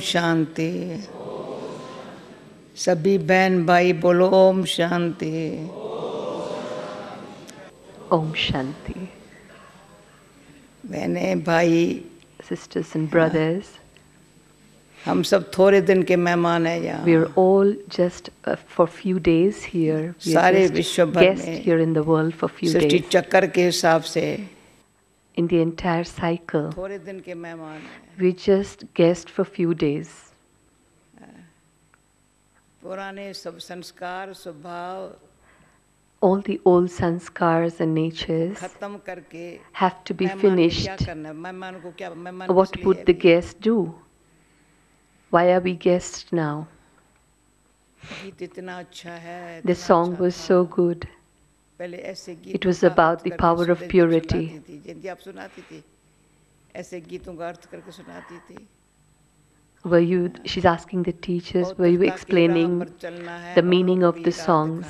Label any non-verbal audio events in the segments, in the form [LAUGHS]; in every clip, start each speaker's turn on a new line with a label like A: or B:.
A: शांति। सभी बहन भाई बोलो ओम शांति।
B: ओम शांति।
A: मैंने भाई।
B: सिस्टर्स एंड ब्रदर्स
A: हम सब थोड़े दिन के मेहमान हैं यहाँ।
B: We are all just for few days here
A: सारे विश्व भर में
B: here in the world for few days
A: चक्कर के हिसाब से।
B: in the entire cycle. We just guessed for few days. All the old sanskars and natures have to be finished. What would the guest do? Why are we guests now? The song was so good. It was about the power of purity. Were you, she's asking the teachers, were you explaining the meaning of the songs?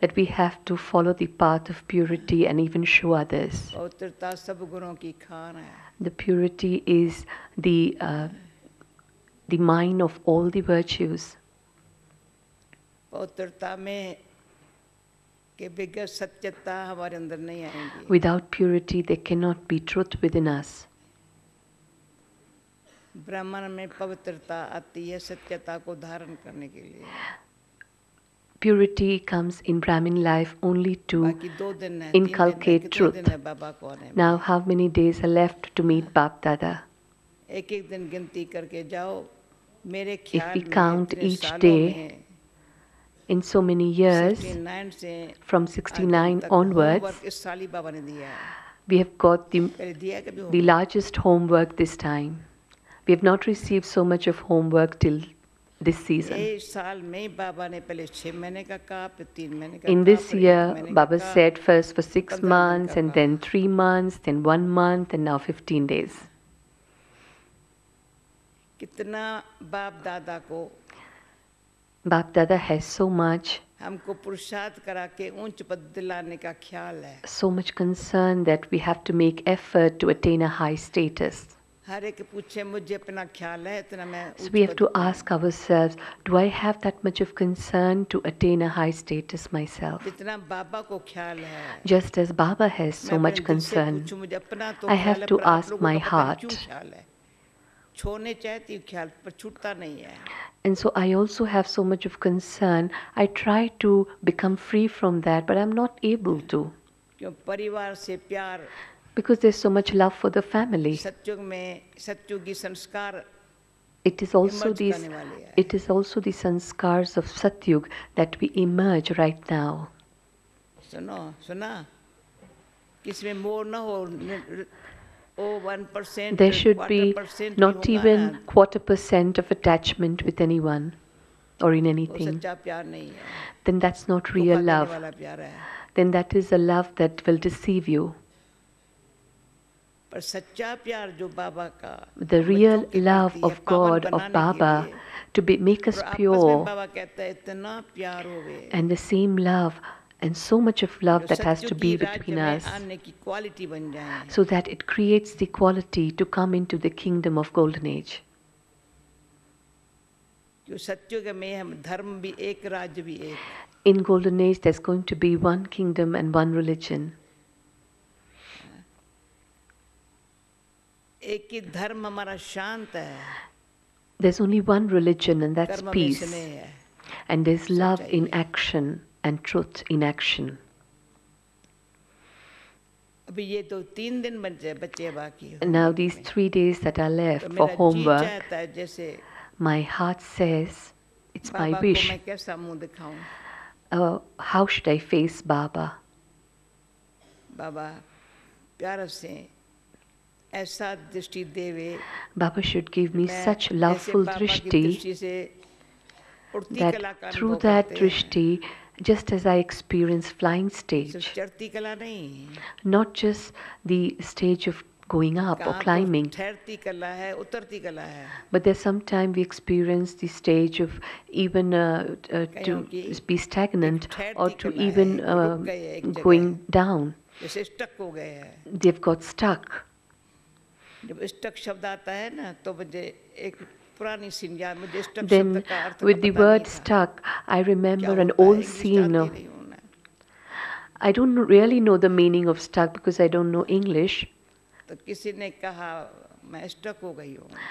B: That we have to follow the path of purity and even show others. The purity is the, uh, the mine of all the virtues. Without purity, there cannot be truth within us. Purity comes in Brahmin life only to inculcate truth. Now, how many days are left to meet
A: Bapdada? If
B: we count each day, in so many years, from 69 onwards, we have got the, the largest homework this time. We have not received so much of homework till this season. In this year, Baba said first for six months, and then three months, then one month, and now 15 days.
A: कितना बाप दादा को
B: Bap Dada has so much,
A: हमको पुरुषार्थ करा के ऊंच पद दिलाने का ख्याल है
B: so much concern that we have to make effort to attain a high status.
A: हर एक पूछे मुझे अपना ख्याल है इतना मैं
B: So
A: ऊंच
B: we have
A: पद
B: to
A: पाऊं।
B: ask ourselves do I have that much of concern to attain a high status myself?
A: जितना बाबा को ख्याल है
B: Just as Baba has so
A: मैं
B: much
A: अपने दिल से
B: concern,
A: पूछूं, मुझे अपना तो
B: I
A: ख्याल
B: have
A: है,
B: to
A: पर आप
B: ask
A: लोगों
B: my
A: का पता नहीं क्यों
B: heart.
A: है छोड़ने चाहती हूँ ख्याल पर छूटता नहीं है
B: And so I also have so much of concern. I try to become free from that, but I'm not able to
A: क्यों परिवार से प्यार
B: because there's so much love for the family.
A: सत्युग में सत्युगी संस्कार
B: It is also these
A: हैं
B: it is also the sanskars of Satyug that we emerge right now.
A: सुनो सुना किसमें मोर न हो
B: there should be not even quarter percent of attachment with anyone or in anything, then that's not real love. Then that is a love that will deceive you. The real love of God, of Baba, to be, make us pure, and the same love and so much of love that has to be between us so that it creates the quality to come into the kingdom of golden age. In golden age there's going to be one kingdom and one religion. There's only one religion and that's peace. and there's love in action and truth in action. Now, these three days that are left for homework, my heart says, It's my wish. Uh, how should I face Baba? Baba should give me such loveful drishti that through that drishti, just as I experience flying
A: सिर्फ
B: stage,
A: चढ़ती कला नहीं
B: not just the stage of going up or
A: कहाँ तो
B: climbing,
A: ठहरती कला है उतरती कला है
B: but there's sometime we experience the stage of even uh, uh, to
A: कहीं की
B: be stagnant
A: ठहरती
B: or to
A: कला है,
B: even
A: रुक
B: uh,
A: गए एक जगह।
B: going down.
A: जैसे स्टक हो गए हैं
B: They've got stuck.
A: जब स्टक शब्द आता है ना तो मुझे एक
B: then, with the word stuck, I remember an old scene. I don't really know the meaning of stuck because I don't know English.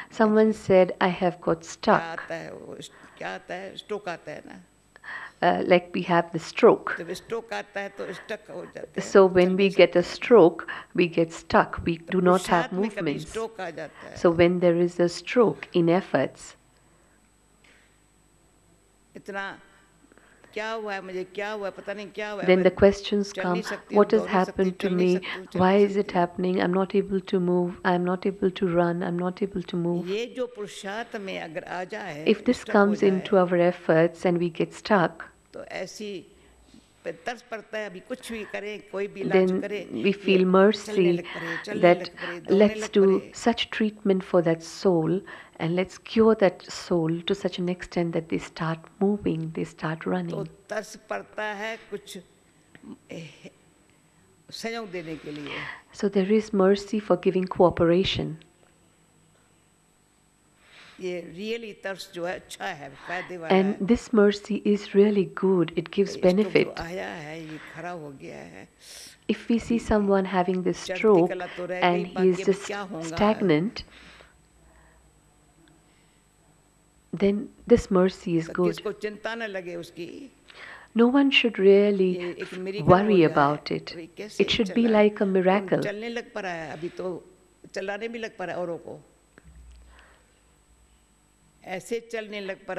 B: Someone said, I have got stuck uh, like we have the stroke. So when we get a stroke, we get stuck. We do not have movements. So when there is a stroke in efforts, then the questions come what has happened to me? why is it happening? I'm not able to move. I'm not able to run. I'm not able to move. if this comes into our efforts and we get stuck then we feel mercy that let's do such treatment for that soul and let's cure that soul to such an extent that they start moving, they start running. So there is mercy for giving cooperation. And this mercy is really good, it gives benefit. If we see someone having this stroke and he is just stagnant, then this mercy is good. No one should really worry about it. It should be like a miracle.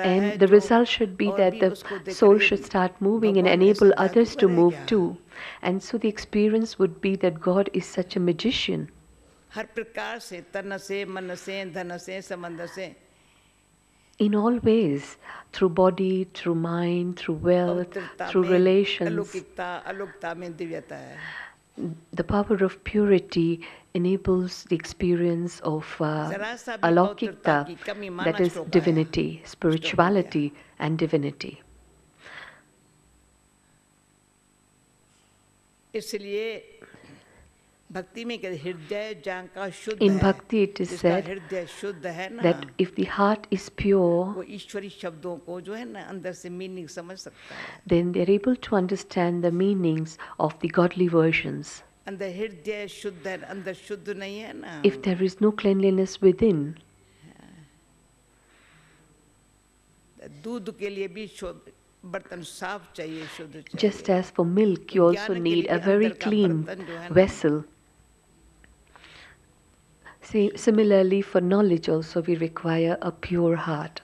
B: And the result should be that the soul should start moving and enable others to move too. And so the experience would be that God is such a magician. In all ways, through body, through mind, through wealth, through relations
A: अलौकिकता अलौकिकता में दिव्यता है
B: the power of purity enables the experience of uh,
A: जरा सा भी पवित्रता
B: alaukikta,
A: की कमी माना
B: that is
A: stroke आया।
B: divinity, spirituality, and divinity.
A: इसलिए
B: In
A: है
B: bhakti it is
A: जिसका
B: said
A: हृदय शुद्ध है ना
B: That if the heart is pure,
A: वो ईश्वरी शब्दों को जो है ना अंदर से मीनिंग समझ सकता है
B: then they're able to understand the meanings of the godly versions.
A: अंदर हृदय शुद्ध है अंदर शुद्ध नहीं है ना
B: If there is no cleanliness within,
A: दूध के लिए भी शु- बर्तन साफ चाहिए शुद्ध चाहिए
B: just as for milk, you also
A: ज्ञान के
B: need
A: लिए
B: a very
A: अंदर का
B: clean
A: बर्तन जो है ना,
B: vessel. See, similarly, for knowledge also, we require a pure heart.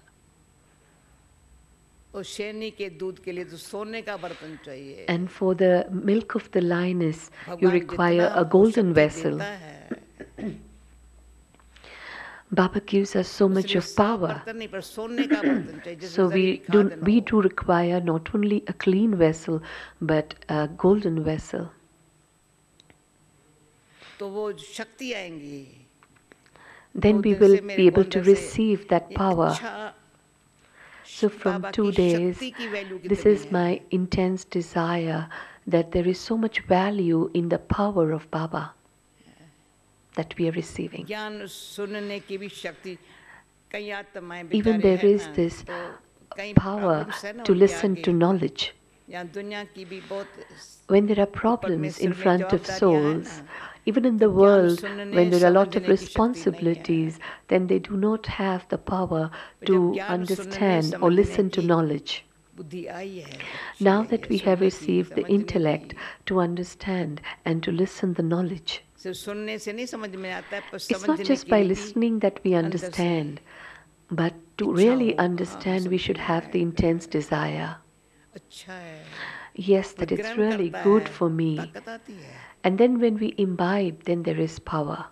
A: और शेनी के दूध के लिए तो सोने का बर्तन चाहिए
B: And for the milk of the lioness, you
A: भगवान
B: require
A: जितना
B: a golden
A: शक्ति
B: vessel.
A: देता है,
B: Baba gives us so much
A: उसमें
B: of
A: साफ
B: power.
A: बर्तन नहीं पर सोने का बर्तन चाहिए जिसमें
B: So we
A: जहरीली
B: do
A: खाद न
B: we
A: हो।
B: do require not only a clean vessel but a golden vessel.
A: तो वो शक्ति आएंगी
B: then we will be able to receive that power. So, from two days, this is my intense desire that there is so much value in the power of Baba that we are receiving. Even there is this power to listen to knowledge. When there are problems in front of souls, even in the world, when there are a lot of responsibilities, then they do not have the power to understand or listen to knowledge. Now that we have received the intellect to understand and to listen the knowledge, it's not just by listening that we understand, but to really understand, we should have the intense desire. Yes, that it's really good for me. And then when we imbibe, then there is power.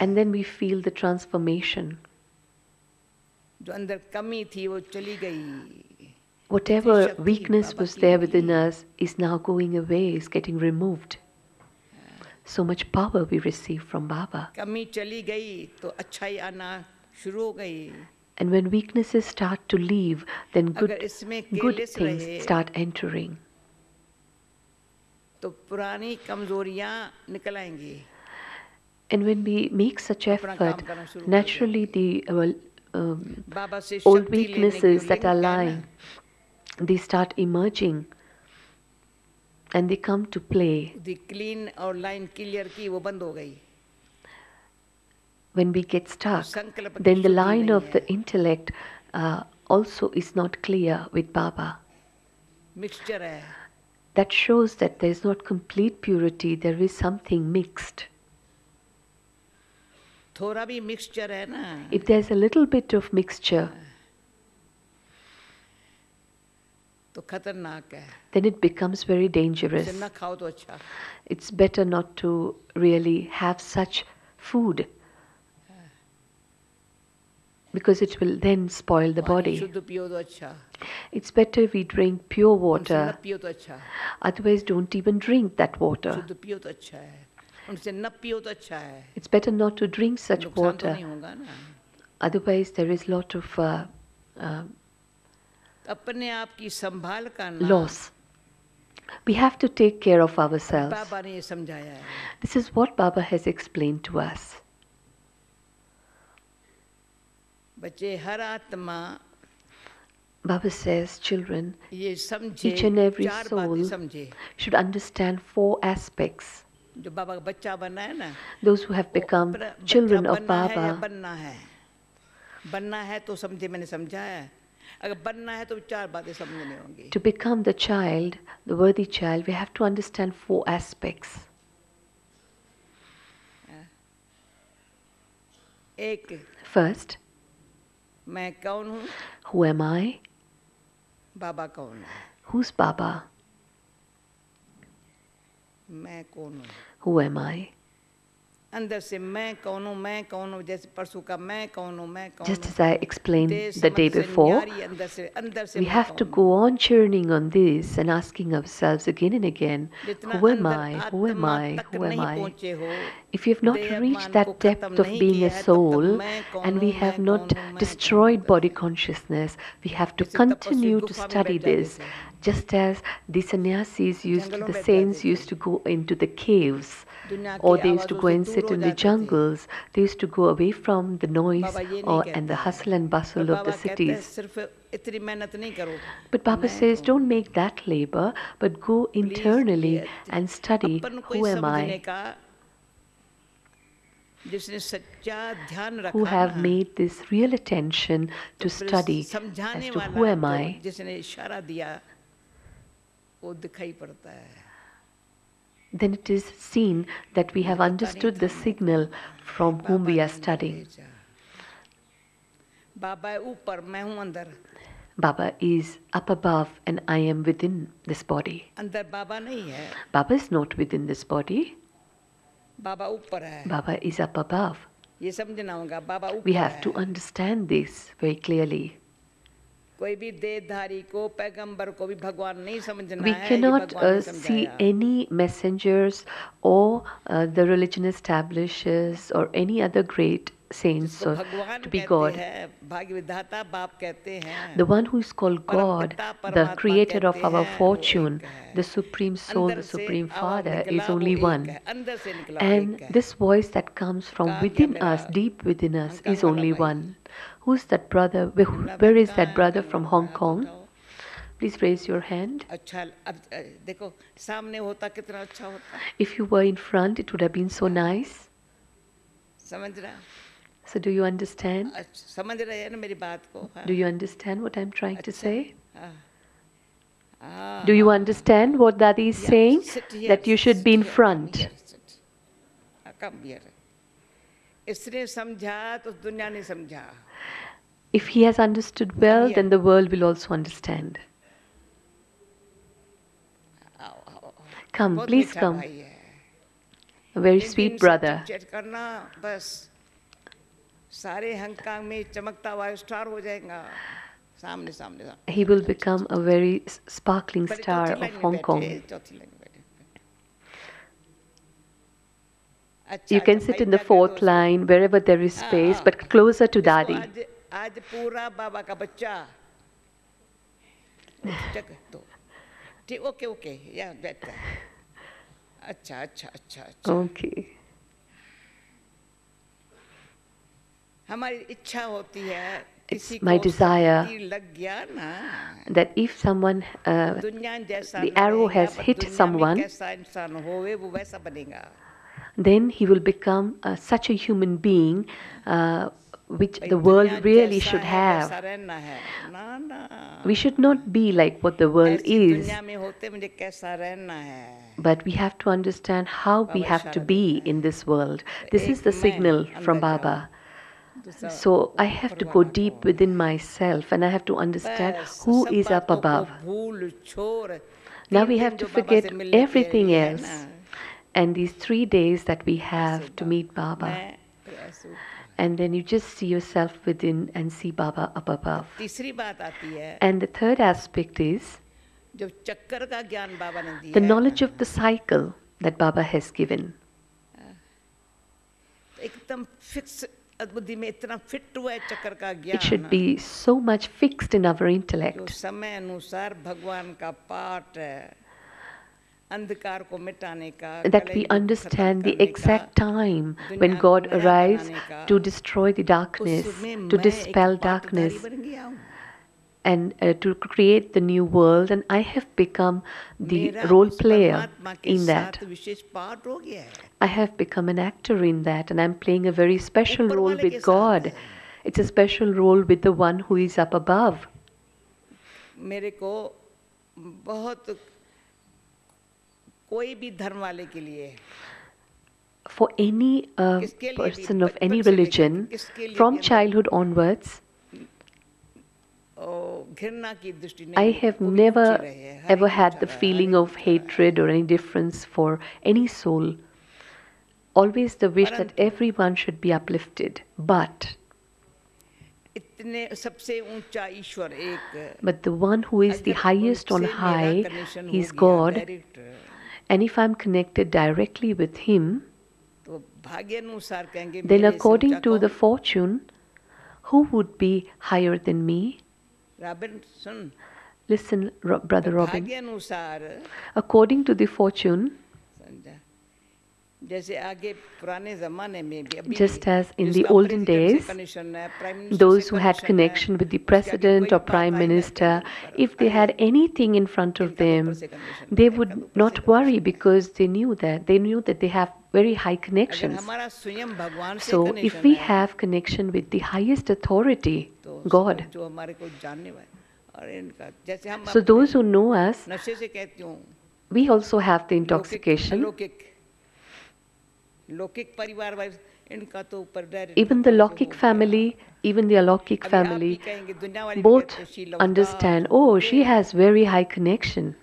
B: And then we feel the transformation. Whatever weakness was there within us is now going away, is getting removed. So much power we receive from Baba. And when weaknesses start to leave, then good, good things start entering.
A: तो पुरानी कमजोरियाँ निकल आएँगी।
B: And when we make such effort naturally the
A: Baba से
B: old weaknesses that are they start emerging and they come to play
A: the clean और line clear की वो बंद हो गई।
B: When we get stuck
A: तो
B: then the line of the intellect uh, also is not clear with baba.
A: Mixture hai
B: That shows that there is not complete purity, there is something mixed.
A: थोड़ा भी mixture है ना
B: If there's a little bit of mixture,
A: तो खतरनाक है
B: then it becomes very dangerous.
A: इसे ना खाओ तो अच्छा
B: It's better not to really have such food because it will then spoil the
A: पानी
B: body. it's better we drink pure water. Otherwise, don't even drink that water. It's better not to drink such water. Otherwise, there is lot of uh, uh, loss. We have to take care of ourselves. This is what Baba has explained to us. Baba says, children, each and every soul should understand four aspects. Those who have become children of Baba. To become the child, the worthy child, we have to understand four aspects. First, who am I?
A: Baba कौन है?
B: Who's बाबा
A: मैं कौन हूँ?
B: Who am I Just as I explained the day before, we have to go on churning on this and asking ourselves again and again, Who am I? Who am I? Who am I? If we have not reached that depth of being a soul and we have not destroyed body consciousness, we have to continue to study this, just as the sannyasis used to, the saints used to go into the caves or they used to go and sit in the jungles. They used to go away from the noise or, and the hustle and bustle of the cities. But
A: Baba
B: says, don't make that labor, but go internally and study who am I? who have made this real attention to study as to who am I then it is seen that we have understood the signal from whom we are studying. Baba is up above and I am within this body. Baba is not within this body. Baba is up above. We have to understand this very clearly
A: कोई भी देहधारी को पैगंबर को भी भगवान नहीं समझना
B: We
A: है ये
B: cannot
A: भगवान ने
B: uh, see
A: समझाया
B: any messengers or uh, the religion establishes or any other great saints
A: जिसको
B: or
A: भगवान
B: to be
A: कहते
B: God.
A: हैं भाग्य विधाता बाप कहते हैं
B: The one who is called
A: परम
B: God,
A: पिता
B: the
A: परमात्मा
B: creator of
A: कहते
B: our
A: हैं, वो
B: fortune,
A: एक है।
B: the supreme soul,
A: अंदर
B: the
A: से
B: supreme
A: आवाज
B: father
A: निकला,
B: is
A: वो
B: only
A: एक
B: one.
A: है, अंदर से निकला
B: And
A: एक है।
B: this voice that comes from
A: कहाँ गया
B: within us,
A: मेरा
B: deep within us,
A: Hong Kong
B: is
A: वाला
B: only
A: भाई?
B: one. Who's that brother? Where is that brother from Hong Kong? Please raise your hand. If you were in front, it would have been so nice. So, do you understand? Do you understand what I'm trying to say? Do you understand what that is saying? That you should be in front.
A: Come here. इसने समझा तो दुनिया ने समझा
B: If he has understood well,
A: here.
B: then the world will also understand.
A: आओ, आओ, आओ।
B: Come,
A: बहुत
B: please
A: मीठा
B: come.
A: भाई है
B: A very
A: जिन
B: sweet
A: दिन से
B: brother.
A: चिट-चिट करना बस सारे हंगकांग में चमकता हुआ स्टार हो जाएगा सामने सामने सामने
B: He will become a very s- sparkling
A: बड़े
B: star
A: चौथी
B: of
A: लाइन में
B: Hong
A: बैठे,
B: Kong. You can
A: अच्छा,
B: sit
A: भाई
B: in the
A: क्या कहते
B: fourth
A: हो उसको?
B: line, wherever there is
A: हाँ,
B: space,
A: हाँ।
B: but closer to
A: इसको
B: Dadi.
A: आज आज पूरा बाबा का बच्चा चक तो ठीक ओके ओके [LAUGHS] या बैठता है अच्छा अच्छा अच्छा अच्छा
B: Okay.
A: हमारी इच्छा होती है किसी
B: my
A: को
B: desire
A: तीर लग गया ना
B: That if someone, uh,
A: दुनिया जैसा
B: the
A: न
B: arrow
A: रहेगा,
B: has
A: पर
B: hit
A: दुनिया में
B: someone, then he will become uh, such a human being uh, which the world really should have. We should not be like what the world is, but we have to understand how we have to be in this world. This is the signal from Baba. So I have to go deep within myself and I have to understand who is up above. Now we have to forget everything else and these three days that we have to meet Baba. And then you just see yourself within and see Baba up above. And the third aspect is the knowledge of the cycle that Baba has given. It should be so much fixed in our intellect that we understand the exact time when God arrives to destroy the darkness, to dispel darkness, and uh, to create the new world. And I have become the role player in that. I have become an actor in that, and I'm playing a very special role with God. It's a special role with the one who is up above
A: मेरे को बहुत कोई भी धर्म वाले के लिए
B: For any uh,
A: किसके लिए भी,
B: person of any
A: बचपन से लेकर
B: religion,
A: किसके लिए
B: from
A: भी अंदर-
B: childhood onwards,
A: ओ, घृणा की दृष्टि नहीं
B: I
A: है,
B: have
A: वो भी
B: never
A: ऊंचे रहे हैं, हर
B: ever
A: एक
B: had
A: ऊंचा
B: the
A: रहा है,
B: feeling
A: हर
B: of
A: एक ऊंचा रहा है।
B: hatred or any difference for any soul. Always the wish that
A: परंतु-
B: everyone should be uplifted. But,
A: इतने सबसे ऊंचा ईश्वर एक
B: but the one who is the
A: अगर
B: highest on
A: उनसे मेरा
B: high,
A: connection
B: He's
A: हो गया
B: God,
A: direct,
B: and if I'm connected directly with Him, then according to the fortune, who would be higher than me?
A: Robinson.
B: Listen, Brother Robin. According to the fortune, just as in the olden days, those who had
A: connection
B: with the president or prime minister, if they had anything in front of them, they would not worry because they knew that they knew that they have very high connections. So if we have connection with the highest authority, God, so those who know us, we also have the intoxication. Even the Lokik family, even the Alokik family, both understand, oh, she has very high connection.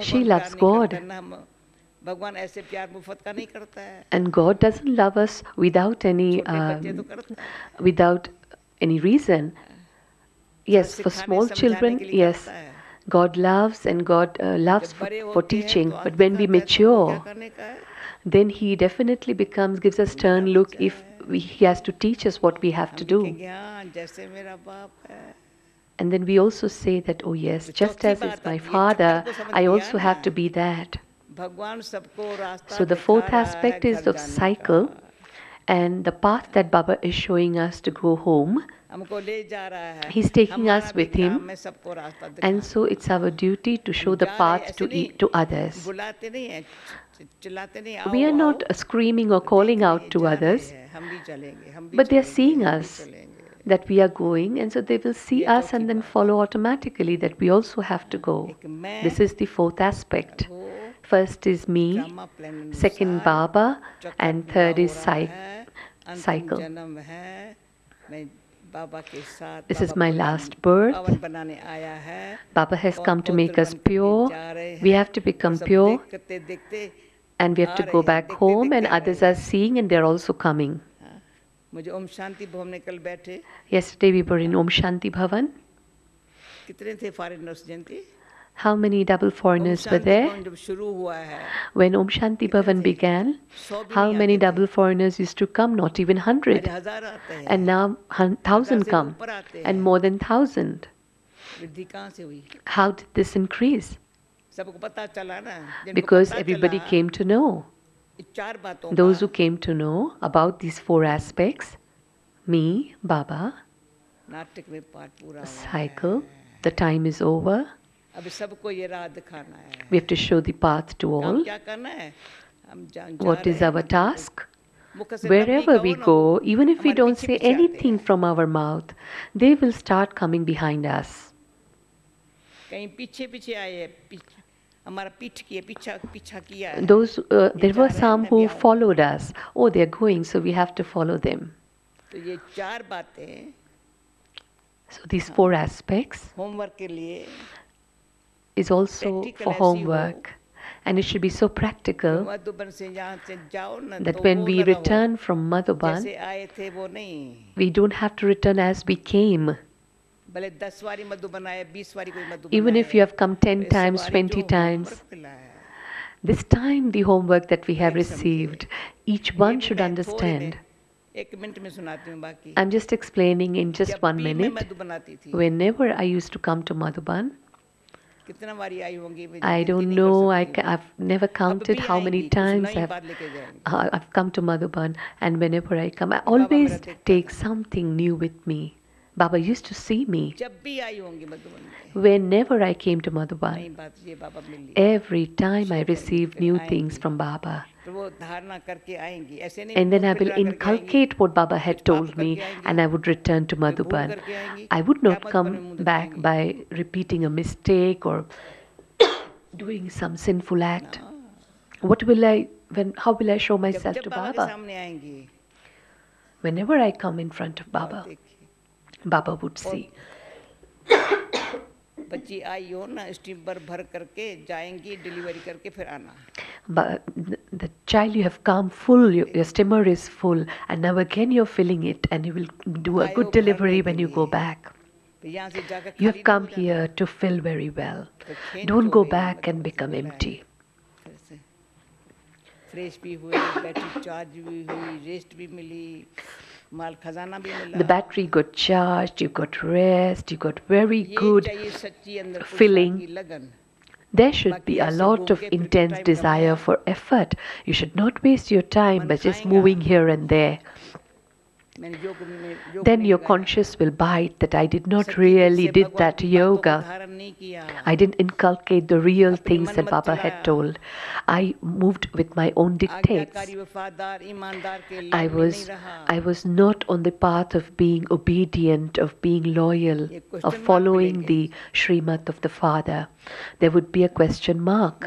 B: She loves God. And God doesn't love us without any, um, without any reason. Yes, for small children, yes. God loves and God uh, loves for, for teaching. But when we mature, then he definitely becomes gives a stern look if we, he has to teach us what we have to do. And then we also say that, oh yes, just as is my father, I also have to be that. So the fourth aspect is
A: of
B: cycle and the path that Baba is showing us to go home. He's taking us with him, and so it's our duty to show the path to, to others. We are not screaming or calling out to others, but they are seeing us that we are going, and so they will see us and then follow automatically that we also have to go. This is the fourth aspect. First is me, second, Baba, and third is cycle. This is my last birth. Baba has come to make us pure. We have to become pure. And we have to go back home, and others are seeing and they're also coming. Yesterday we were in Om Shanti Bhavan how many double foreigners were there? When Om Shanti Bhavan began, how many double foreigners used to come? Not even
A: 100.
B: And now
A: 1,000
B: come, and more than
A: 1,000.
B: How did this increase? Because everybody came to know. Those who came to know about these four aspects me, Baba, cycle, the time is over. We have to show the path to all. What is our task? Wherever we go, even if we don't say anything from our mouth, they will start coming behind us. Those, uh, there were some who followed us. Oh, they're going, so we have to follow them. So these four aspects is also for homework. And it should be so practical that when we return from Madhuban, we don't have to return as we came. Even if you have come 10 times, 20 times, this time the homework that we have received, each one should understand. I'm just explaining in just one minute. Whenever I used to come to Madhuban, I don't know. I, have never counted how many times I've, I've come to Madhuban, and whenever I come, I always take something new with me. Baba used to see me. whenever I came to Madhuban. Every time I received new things from Baba. And then I will inculcate what Baba had told me and I would return to Madhuban. I would not come back by repeating a mistake or [COUGHS] doing some sinful act. What will I, when, how will I show myself to Baba? Whenever I come in front of Baba, Baba would see.
A: बच्ची आई हो ना steam पर भर करके जाएंगी delivery करके फिर आना
B: But the, the child you have come full, your, your stomach is full, and now again you're filling it, and you will do a
A: आए
B: good
A: हो
B: delivery
A: भरने
B: when
A: के
B: you go
A: लिए।
B: back.
A: फिर यहाँ से जाकर
B: You
A: खाली
B: have
A: नहीं
B: come
A: हो जाना।
B: here to fill very well.
A: तो खेत
B: Don't
A: हो
B: go
A: गई,
B: back
A: मतलब
B: and become
A: बोला है।
B: empty.
A: फिर से फ्रेश भी हुए बैटरी चार्ज भी हुई रेस्ट भी मिली माल खजाना भी मिला
B: The battery got charged, you got rest, you got very good
A: feeling.
B: There should be a lot of intense desire for effort. You should not waste your time by just moving here and there then your conscience will bite that I did not really did that yoga. I didn't inculcate the real things that Baba had told. I moved with my own dictates. I was I was not on the path of being obedient, of being loyal, of following the Shrimat of the Father there would be a question mark.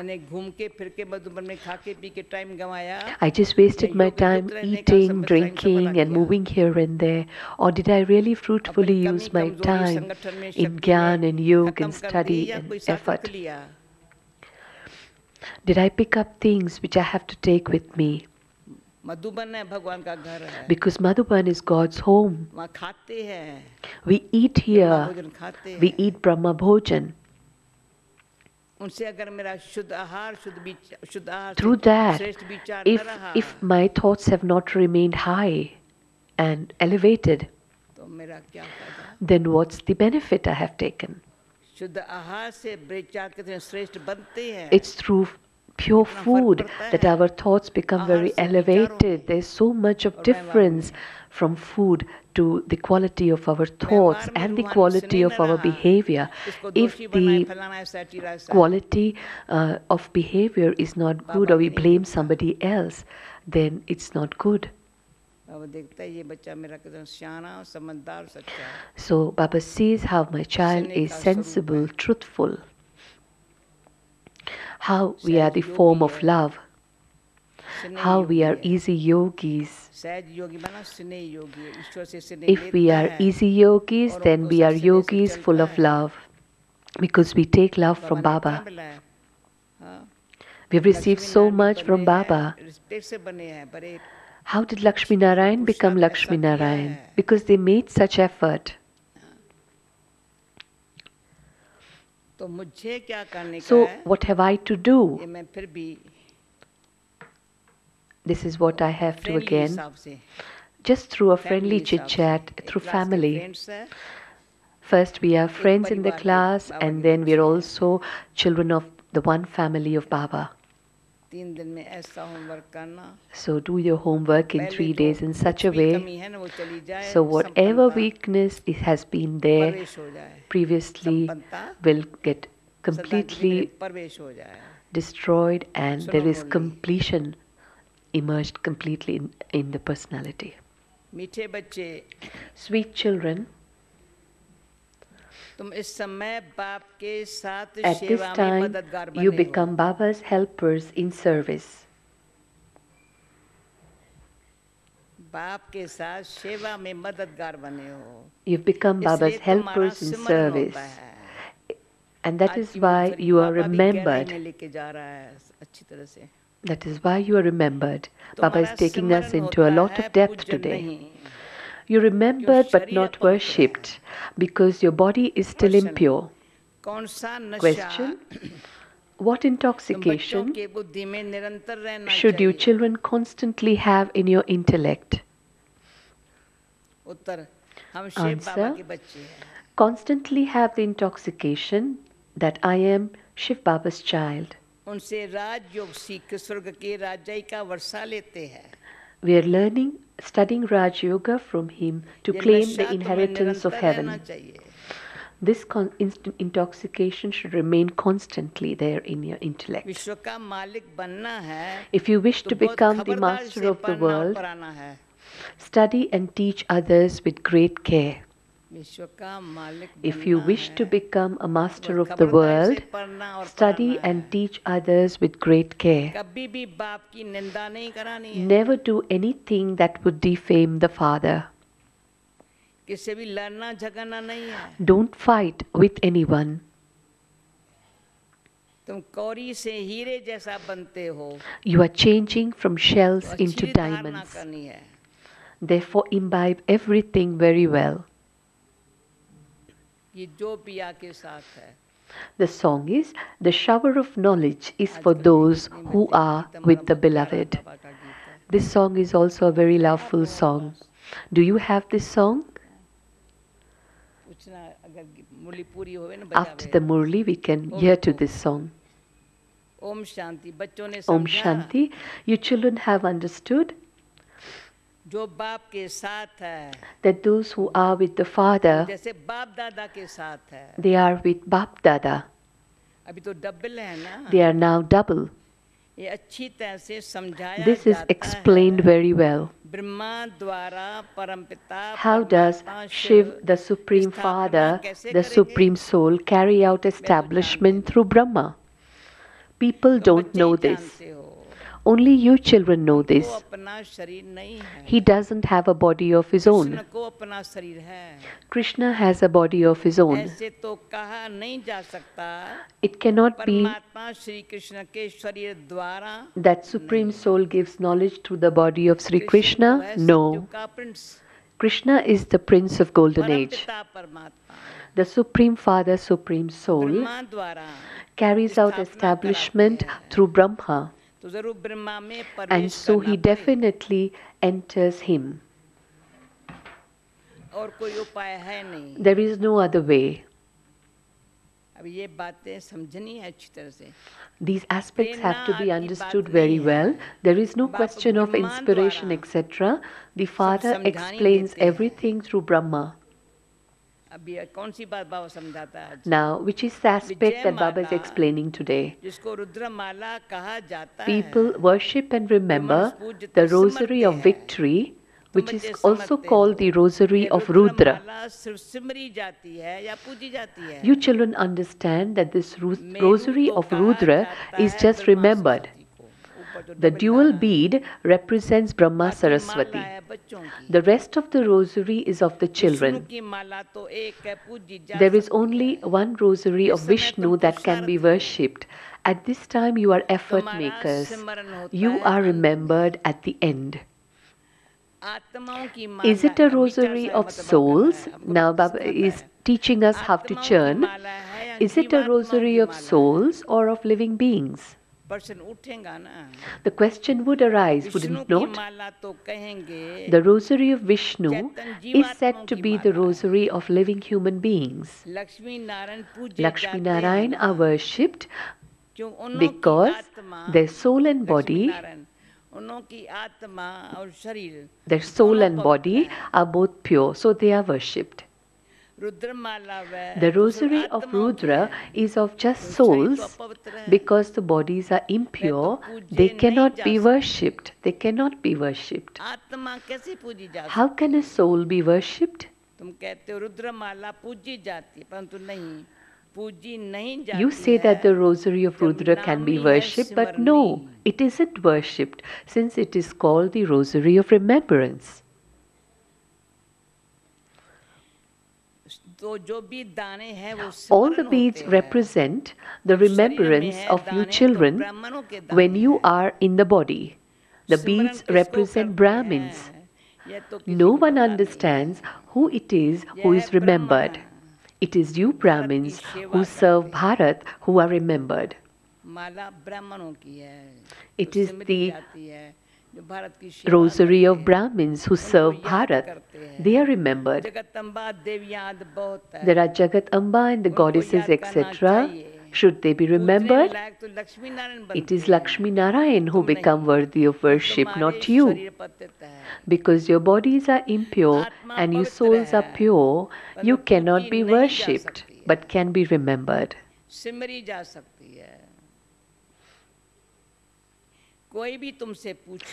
B: I just wasted my time eating, drinking, and moving here and there, or did I really fruitfully use my time in Gyan and Yoga and study and effort? Did I pick up things which I have to take with me? Because Madhuban is God's home. We eat here. We eat Brahma Bhojan. Through that, if, if my thoughts have not remained high and elevated, then what's the benefit I have taken? It's through pure food that our thoughts become very elevated. There's so much of difference from food to the quality of our thoughts and the quality of our behavior. If the quality uh, of behavior is not good or we blame somebody else, then it's not good. So Baba sees how my child is sensible, truthful, how we are the form of love how we are easy yogis. If we are easy yogis, then we are yogis full of love because we take love from Baba. We've received so much from Baba. How did Lakshmi Narayan become Lakshmi Narayan? Because they made such effort. So, what have I to do? This is what I have to again. Just through a friendly chit chat, through family. First, we are friends in the class, and then we are also children of the one family of Baba. So do your homework in three days in such a way. So whatever weakness it has been there previously will get completely destroyed and there is completion emerged completely in, in the personality. Sweet children, at this time, you become Baba's helpers in service. You've become Baba's helpers in service. And that is why you are remembered. That is why you are remembered. Baba is taking us into a lot of depth today. You're remembered but not worshipped because your body is still impure. Question What intoxication should you children constantly have in your intellect? Answer Constantly have the intoxication that I am Shiv Baba's child.
A: उनसे राजयोग सीख स्वर्ग के राजाई का वर्षा लेते हैं
B: We are learning, studying Raj Yoga from him to
A: ये
B: claim
A: नशा
B: the
A: तुम्हें
B: inheritance of
A: निरंतर रहना
B: heaven.
A: चाहिए
B: This con- inst- intoxication should remain constantly there in your intellect.
A: विश्व का मालिक बनना है
B: If you wish
A: तो
B: to
A: बहुत
B: become the
A: खबरदार
B: master
A: से
B: of the
A: पढ़ना और
B: world,
A: पढ़ाना है
B: study and teach others with great care. If you wish to become a master of the world, study and teach others with great care. Never do anything that would defame the father. Don't fight with anyone. You are changing from shells into diamonds. Therefore, imbibe everything very well. The song is The shower of knowledge is for those who are with the beloved. This song is also a very loveful song. Do you have this song? After the Murli, we can hear to this song. Om Shanti. You children have understood? that those who are with the Father, they are with
A: Bapdada.
B: They are now double. This is explained very well. How does Shiv, the Supreme Father, the Supreme Soul, carry out establishment through Brahma? People don't know this. Only you children know this. He doesn't have a body of his own. Krishna has a body of his own. It cannot be that Supreme Soul gives knowledge through the body of Sri Krishna. No. Krishna is the Prince of Golden Age. The Supreme Father, Supreme Soul, carries out establishment through Brahma. And so he definitely enters him. There is no other way. These aspects have to be understood very well. There is no question of inspiration, etc. The Father explains everything through Brahma. Now, which is the aspect that Baba is explaining today? People worship and remember the rosary of victory, which is also called the rosary of Rudra. You children understand that this rosary of Rudra is just remembered. The dual bead represents Brahma Saraswati. The rest of the rosary is of the children. There is only one rosary of Vishnu that can be worshipped. At this time, you are effort makers. You are remembered at the end. Is it a rosary of souls? Now, Baba is teaching us how to churn. Is it a rosary of souls or of living beings? The question would arise, would it not? The rosary of Vishnu is said to be the rosary of living human beings. Lakshmi Narayan are worshipped because their soul and body their soul and body are both pure, so they are worshipped. The rosary of Rudra is of just souls because the bodies are impure, they cannot be worshipped. They cannot be worshipped. How can a soul be worshipped? You say that the rosary of Rudra can be worshipped, but no, it isn't worshipped since it is called the rosary of remembrance. All the beads represent the remembrance of you children when you are in the body. The beads represent Brahmins. No one understands who it is who is remembered. It is you Brahmins who serve Bharat who are remembered. It is the rosary of Brahmins who serve Bharat, they are remembered. There are Jagat Amba and the goddesses, etc. Should they be remembered? It is Lakshmi Narayan who become worthy of worship, not you. Because your bodies are impure and your souls are pure, you cannot be worshipped but can be remembered.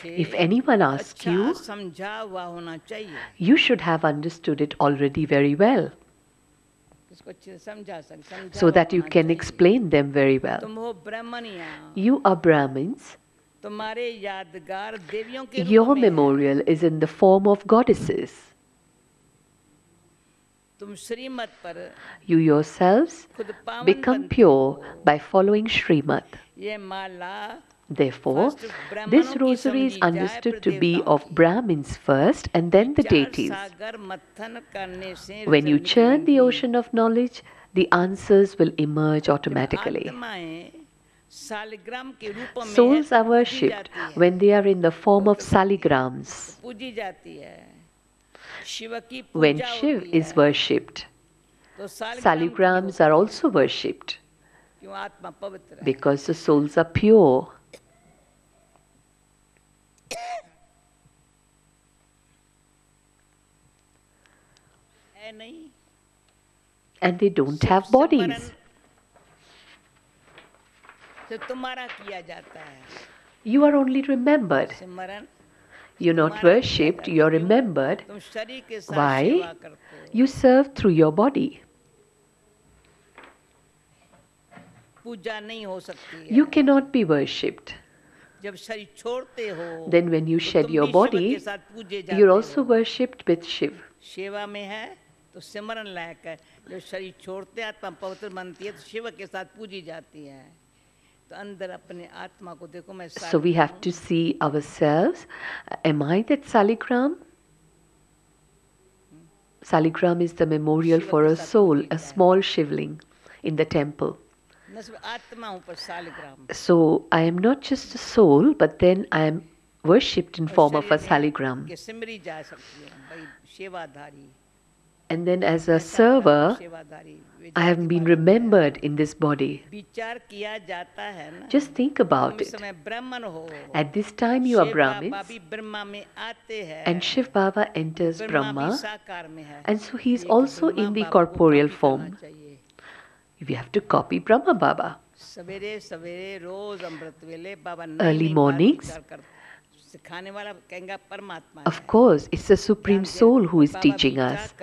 B: If anyone asks you, you should have understood it already very well so that you can explain them very well. You are Brahmins. Your memorial is in the form of goddesses. You yourselves become pure by following
A: Srimat.
B: Therefore, this rosary is understood to be of Brahmins first and then the deities. When you churn the ocean of knowledge, the answers will emerge automatically. Souls are worshipped when they are in the form of saligrams. When Shiv is worshipped, saligrams are also worshipped because the souls are pure. and they don't have bodies. You are only remembered. You're not worshipped, you're remembered. Why? You serve through your body. You cannot be worshipped. Then, when you shed your body, you're also worshipped with Shiva.
A: सेवा में है तो सिमरन लायक है जब शरीर छोड़ते आत्मा पवित्र बनती है तो शिव के साथ पूजी जाती है तो अंदर अपने आत्मा को देखो मैं
B: So we have to see ourselves. Am I that saligram? Saligram is the memorial
A: Shiv
B: for
A: के
B: a
A: साथ
B: soul,
A: पूजी
B: a
A: जाए।
B: small shivling in the temple.
A: मैं सिर्फ आत्मा हूँ पर Saligram
B: So I am not just a soul, but then I am worshipped in
A: और
B: form of a
A: शरीर में
B: saligram. And then as a server, I have been remembered in this body. Just think about it. At this time, you are Brahmins, and Shiv Baba enters Brahma, and so he is also in the corporeal form. We have to copy Brahma Baba. Early mornings, of course, it's the Supreme Soul who is teaching us.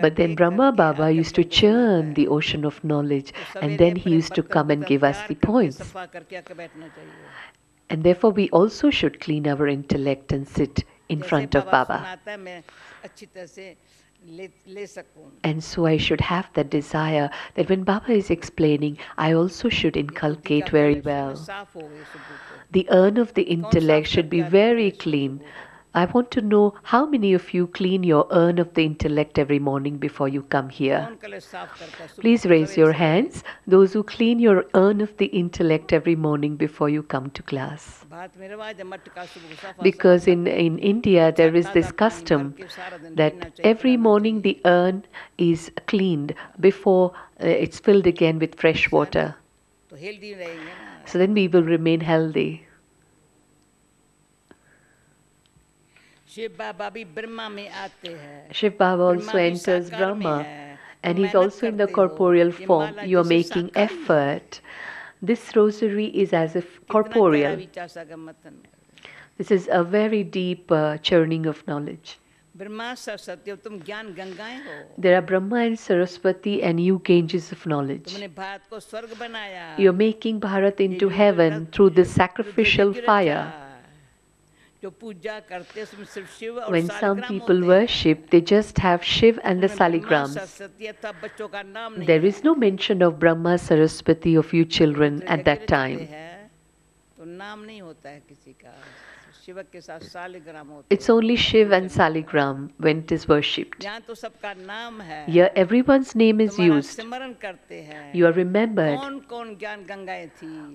B: But then Brahma Baba used to churn the ocean of knowledge and then he used to come and give us the points. And therefore, we also should clean our intellect and sit in front of Baba. And so I should have that desire that when Baba is explaining, I also should inculcate very well the urn of the intellect should be very clean. I want to know how many of you clean your urn of the intellect every morning before you come here. Please raise your hands, those who clean your urn of the intellect every morning before you come to class. Because in, in India, there is this custom that every morning the urn is cleaned before uh, it's filled again with fresh water. So then we will remain healthy. Shiv Baba also enters Brahma and he's also in the corporeal form. You are making effort. This rosary is as if corporeal. This is a very deep uh, churning of knowledge. There are Brahma and Saraswati and you Ganges of knowledge. You're making Bharat into heaven through
A: the
B: sacrificial fire. When some people worship, they just have Shiv and the saligrams. There is no mention of Brahma Saraswati of you children at that time. It's only Shiv and Saligram when it is worshipped. Here everyone's name is used. You are remembered.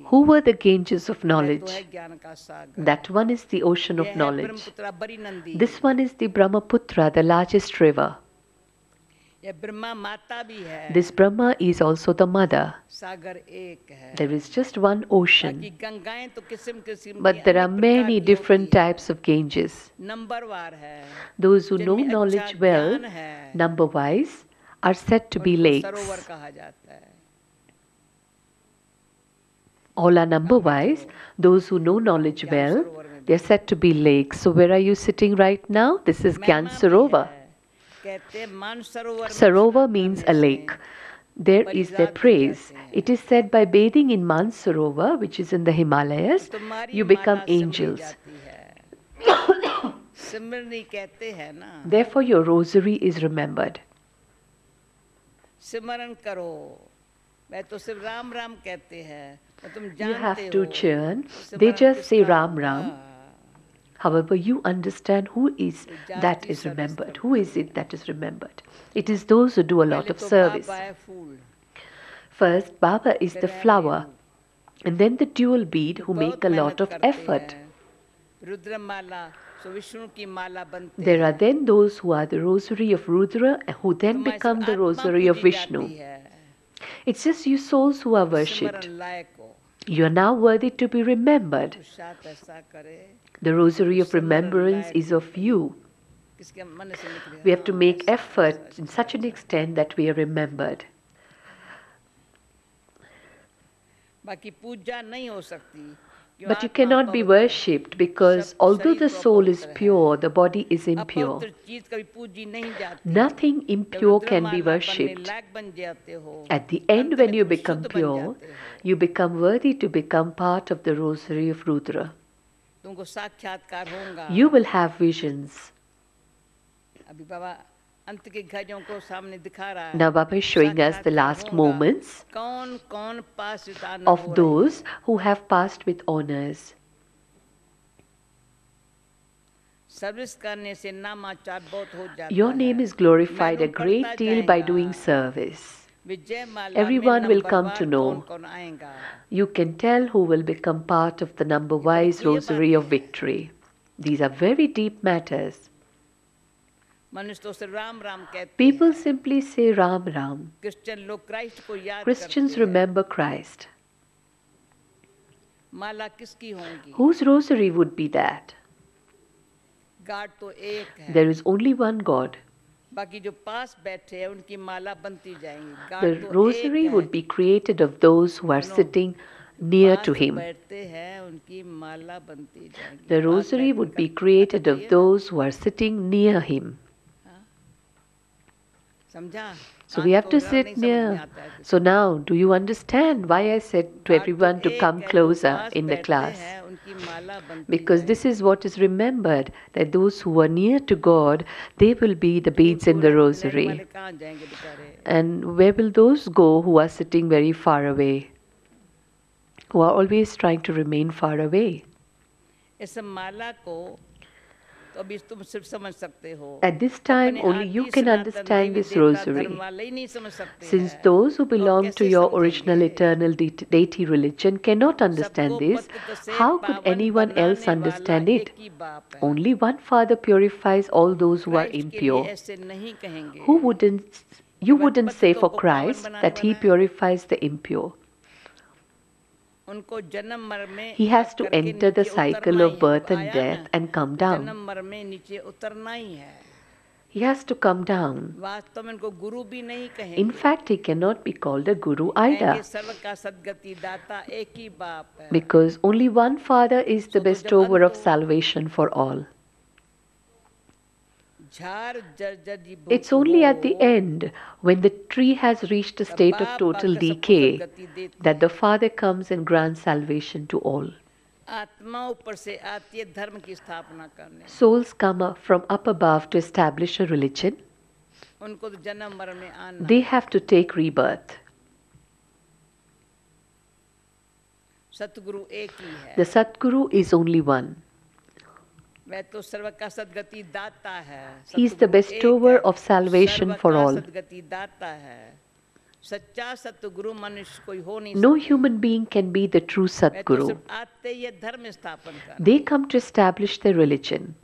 B: Who were the Ganges of knowledge? That one is the ocean of knowledge. This one is the Brahmaputra, the largest river. This Brahma is also the mother. There is just one ocean. But there are many different types of Ganges. Those who know knowledge well, number wise, are said to be lakes. All are number wise. Those who know knowledge well, they are said to be lakes. So, where are you sitting right now? This is Gyan Sarovar. Sarovar means a lake. There is their praise. It is said by bathing in Mansarovar, which is in the Himalayas, you become angels. [COUGHS] Therefore, your rosary is remembered. You have to churn. They just say Ram Ram. However, you understand who is that is remembered. Who is it that is remembered? It is those who do a lot of service. First, Baba is the flower, and then the dual bead who make a lot of effort. There are then those who are the rosary of Rudra, who then become the rosary of Vishnu. It's just you souls who are worshipped. You are now worthy to be remembered. The rosary of remembrance is of you. We have to make effort in such an extent that we are remembered. But you cannot be worshipped because although the soul is pure, the body is impure. Nothing impure can be worshipped. At the end, when you become pure, you become worthy to become part of the rosary of Rudra. You will have visions. Now Baba is showing us the last moments of those who have passed with honors. Your name is glorified a great deal by doing service. Everyone will come to know. You can tell who will become part of the number wise rosary of victory. These are very deep matters. People simply say Ram Ram. Christians remember Christ. Whose rosary would be that? There is only one God. The rosary would be created of those who are sitting near to him. The rosary would be created of those who are sitting near him. So we have to sit near. So now, do you understand why I said to everyone to come closer in the class? Because this is what is remembered that those who are near to God, they will be the beads in the rosary. And where will those go who are sitting very far away, who are always trying to remain far away? At this time, only you can understand this rosary, since those who belong to your original eternal deity religion cannot understand this. How could anyone else understand it? Only one Father purifies all those who are impure. Who wouldn't you wouldn't say for Christ that he purifies the impure. He has to enter the cycle of birth and death and come down. He has to come down. In fact, he cannot be called a Guru either. Because only one Father is the bestower of salvation for all. It's only at the end, when the tree has reached a state of total decay, that the Father comes and grants salvation to all. Souls come up from up above to establish a religion. They have to take rebirth. The Satguru is only one. He is the bestower of salvation for all. No human being can be the true
A: Sadguru.
B: They come to establish their religion,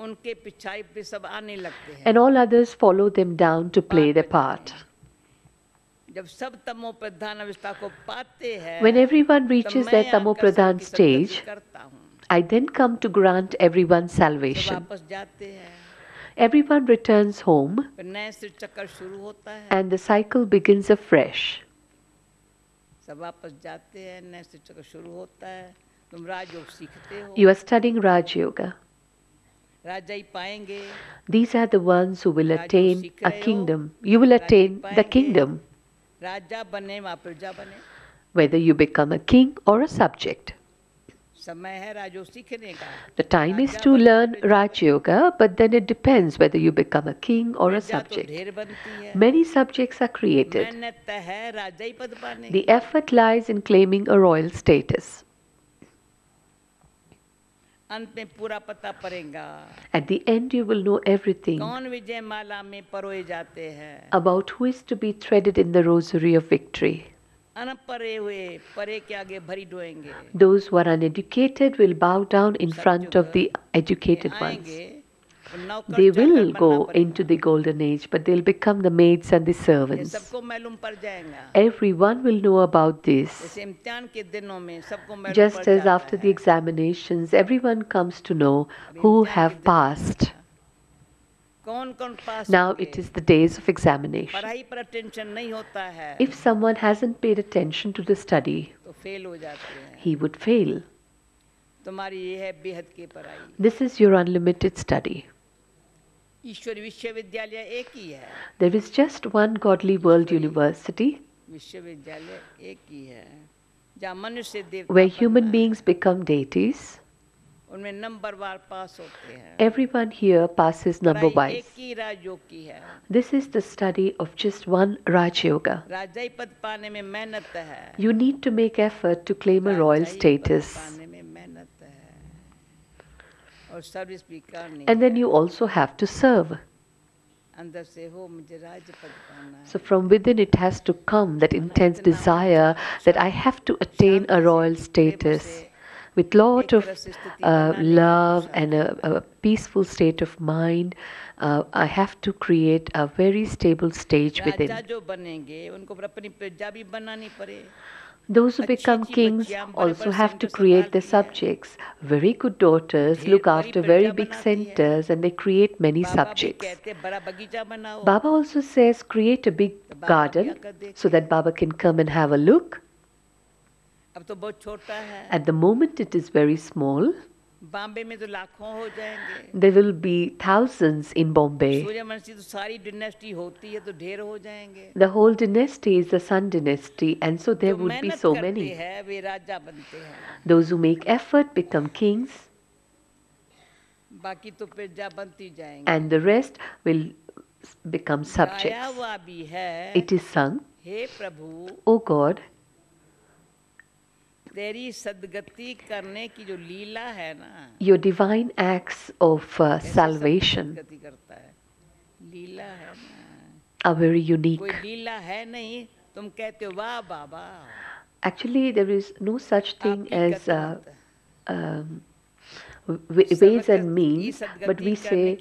B: and all others follow them down to play their part. When everyone reaches their tamopradhan stage, I then come to grant everyone salvation. Everyone returns home, and the cycle begins afresh. You are studying Raj Yoga. These are the ones who will attain a kingdom. You will attain the kingdom, whether you become a king or a subject. The time is to learn Raj Yoga, but then it depends whether you become a king or a subject. Many subjects are created. The effort lies in claiming a royal status. At the end, you will know everything about who is to be threaded in the rosary of victory. Those who are uneducated will bow down in front of the educated ones. They will go into the golden age, but they'll become the maids and the servants. Everyone will know about this. Just as after the examinations, everyone comes to know who have passed. Now it is the days of examination. If someone hasn't paid attention to the study, he would fail. This is your unlimited study. There is just one godly world university where human beings become deities. Everyone here passes number wise. This is the study of just one Raj Yoga. You need to make effort to claim a royal status. And then you also have to serve. So, from within it has to come that intense desire that I have to attain a royal status with lot of uh, love and a, a, peaceful state of mind uh, i have to create a very stable stage within. those who become kings also have to create their subjects. Very good daughters look after very big centers and they create many subjects. Baba also says, create a big garden so that Baba can come and have a look. At the moment, it is very small. There will be thousands in Bombay. The whole dynasty is the Sun dynasty, and so there would be so many. Those who make effort become kings. And the rest will become subjects. It is sung, O God, your divine acts of uh, salvation are very unique. Actually, there is no such thing as uh, um, ways and means, but we say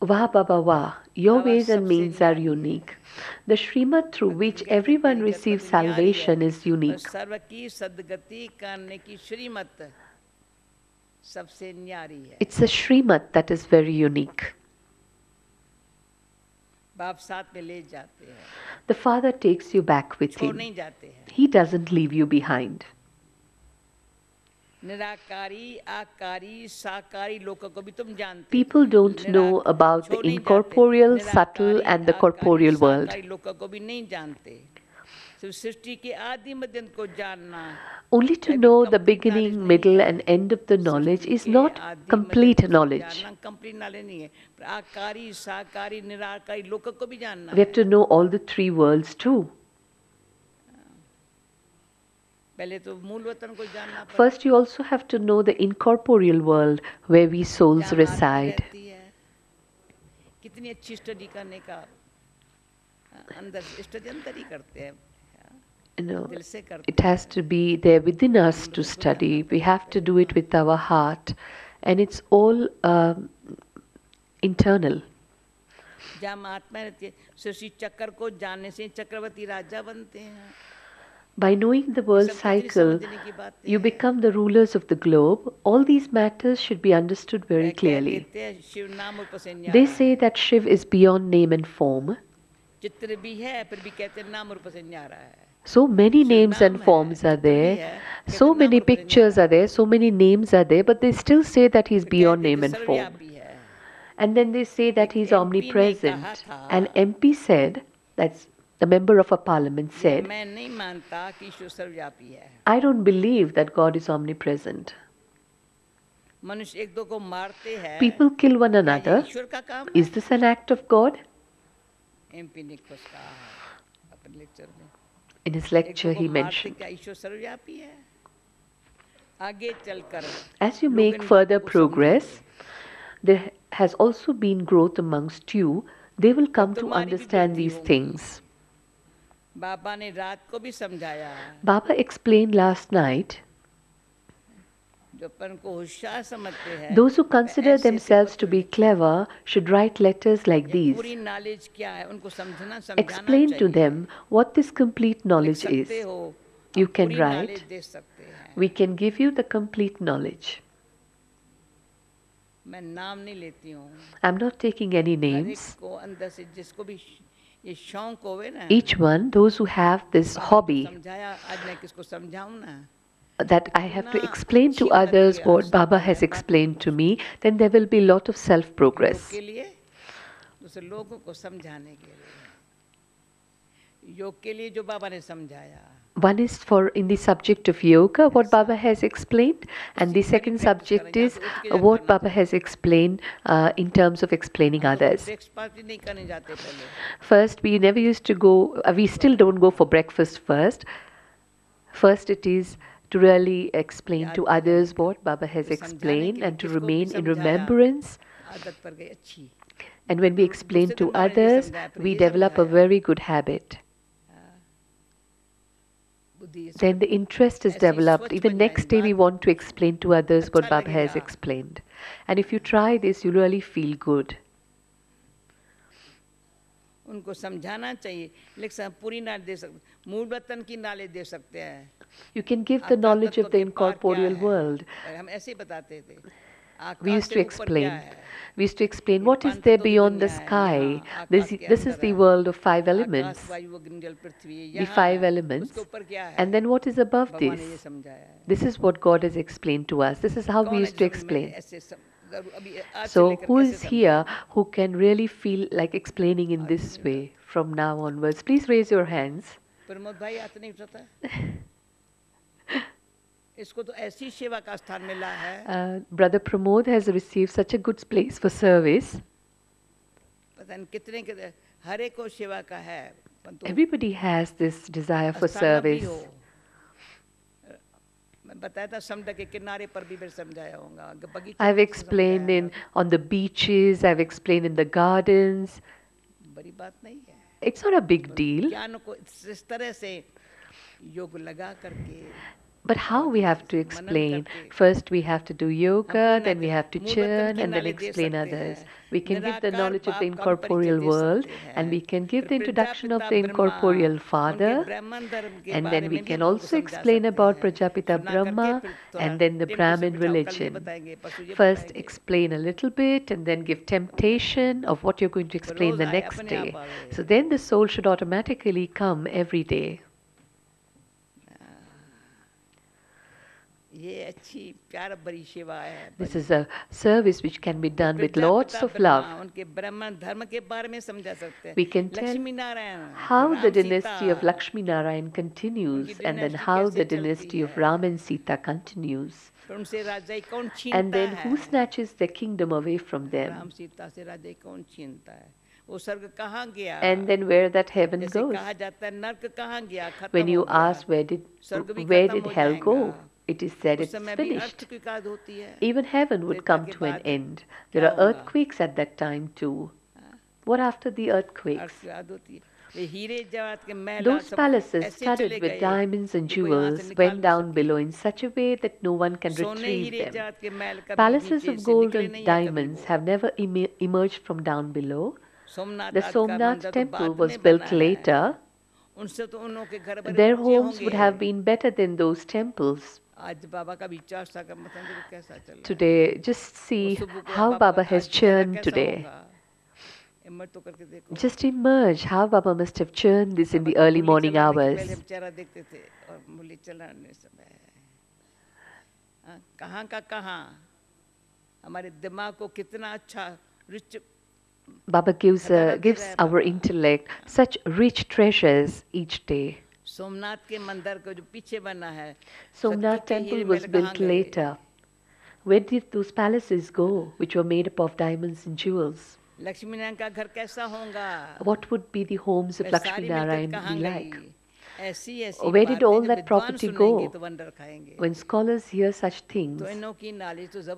B: Wah Baba Wah, your ways and means are unique. The Srimat through which everyone receives salvation is unique. It's a Srimat that is very unique. The father takes you back with him. He doesn't leave you behind. People don't know about the incorporeal, subtle, and the corporeal world. Only to know the beginning, middle, and end of the knowledge is not complete knowledge. We have to know all the three worlds too. First, you also have to know the incorporeal world where we souls
A: जहाँ आत्मा
B: reside.
A: रहती है। कितनी अच्छी study करने का अंदर study अंदर ही करते हैं
B: You know,
A: दिल से करते
B: it has to be there within us to study. We have to do it with our heart, and it's all um, internal.
A: जहाँ आत्मा रहती है सृष्टि चक्र को जानने से चक्रवर्ती राजा बनते हैं
B: by knowing the world cycle, you become the rulers of the globe. All these matters should be understood very clearly. They say that Shiv is beyond name and form. So many names and forms are there, so many pictures are there, so many names are there, but they still say that he's beyond name and form. And then they say that he's omnipresent. And MP said, that's a member of a parliament said, I don't believe that God is omnipresent. People kill one another. Is this an act of God? In his lecture, he mentioned as you make further progress, there has also been growth amongst you. They will come to understand these things.
A: बाबा ने रात को भी समझाया
B: Baba explained last night
A: जो अपन को होशियार समझते हैं
B: those who
A: वह
B: consider
A: ऐसे ऐसे
B: themselves to
A: पत्र
B: be
A: लिखते
B: clever should write letters like
A: हैं।
B: these.
A: पूरी नॉलेज क्या है उनको समझना समझाना
B: Explain to
A: चाहिए।
B: them what this complete
A: लिख
B: knowledge
A: सकते
B: is.
A: हो
B: You
A: आप
B: can
A: पूरी
B: write.
A: knowledge दे सकते हैं
B: We can give you the complete knowledge.
A: मैं नाम नहीं लेती हूँ
B: I'm not taking any
A: हर एक
B: names. Each one, those who have this hobby, that I have to explain to others what Baba has explained to me, then there will be a lot of self progress.
A: योग के लिए जो बाबा ने समझाया
B: one is for in the subject of yoga what baba has explained. And the second subject is uh, what baba has explained uh, in terms of explaining others. First we never used to go uh, we still don't go for breakfast first. First it is to really explain to others what baba has explained and to remain in remembrance. and when we explain to others we develop a very good habit
A: बुद्धि से
B: Then the interest is
A: ऐसे ही
B: developed.
A: स्वच्छ
B: Even
A: बन
B: next
A: जाए
B: day, we
A: बात।
B: want to explain to others what
A: अच्छा
B: Baba has
A: लगेगा।
B: explained. And if you try this, you really feel good.
A: उनको समझाना चाहिए लेकिन पूरी नालेज दे सकते मूल वतन की नालेज दे सकते हैं
B: You can give the
A: Akash
B: knowledge
A: तत्व
B: of the
A: के पार क्या
B: incorporeal
A: है?
B: world.
A: और हम ऐसे ही बताते थे
B: We used to explain. We used to explain what is there beyond the sky. This, this is the world of five elements, the five elements. And then what is above this? This is what God has explained to us. This is how we used to explain. So, who is here who can really feel like explaining in this way from now onwards? Please raise your hands. [LAUGHS]
A: इसको तो ऐसी सेवा का स्थान मिला है
B: Uh, Brother Pramod has received such a good place for service.
A: पता नहीं कितने के हर एक को सेवा का है परंतु
B: Everybody has this desire for
A: स्थान भी
B: service.
A: हो। मैं बताया था समुद्र के किनारे पर भी मैं समझाया होगा कि बगीचे
B: I've
A: में कैसे
B: explained
A: समझाया
B: in on the beaches, I've explained in the gardens.
A: होगा। बड़ी बात नहीं है
B: It's not a big deal.
A: ज्ञान को इस इस तरह से योग लगा करके
B: but how we have to explain? First we have to do yoga then we have to churn and then explain others. We can give the knowledge of the incorporeal world and we can give the introduction of the incorporeal father and then we can also explain about prajapita brahma and then the brahmin religion. First explain a little bit and then give temptation of what you're going to explain the next day. So then the soul should automatically come every day. This is a service which can be done with lots of love. We can tell how the dynasty of Lakshmi Narayan continues and then how the dynasty of Ram and Sita continues. And then who snatches the kingdom away from them? And then where that heaven goes. When you ask where did where did hell go? it is said it's finished. Even heaven would come to an end. There are earthquakes at that time too. What after the earthquakes? Those palaces studded with diamonds and jewels went down below in such a way that no one can retrieve them. Palaces of gold and diamonds have never em emerged from down below. The Somnath temple was built later. Their homes would have been better than those temples,
A: आज बाबा का विचार सा का मतलब देखो कैसा चल रहा है।
B: Today, just
A: वो
B: see
A: सुबह को
B: how
A: बाबा
B: Baba
A: का
B: has
A: आज चेहरा
B: churned
A: कैसा
B: today.
A: होगा। हिम्मत तो करके देखो
B: Just emerge how Baba must have churned this in
A: Baba
B: the
A: तो
B: early
A: गोली
B: morning
A: चलाने के
B: hours.
A: पहले हम चेहरा देखते थे और मूली चलाने समय हाँ, कहाँ का कहाँ हमारे दिमाग को कितना अच्छा रिच
B: Baba gives, uh,
A: खजाना दे
B: gives
A: रहा है
B: our
A: Baba.
B: intellect such rich treasures each day. Somnath temple was built later. Where did those palaces go which were made up of diamonds and jewels? What would be the homes of Lakshmi Narayan be like? Where did all that property go? When scholars hear such things,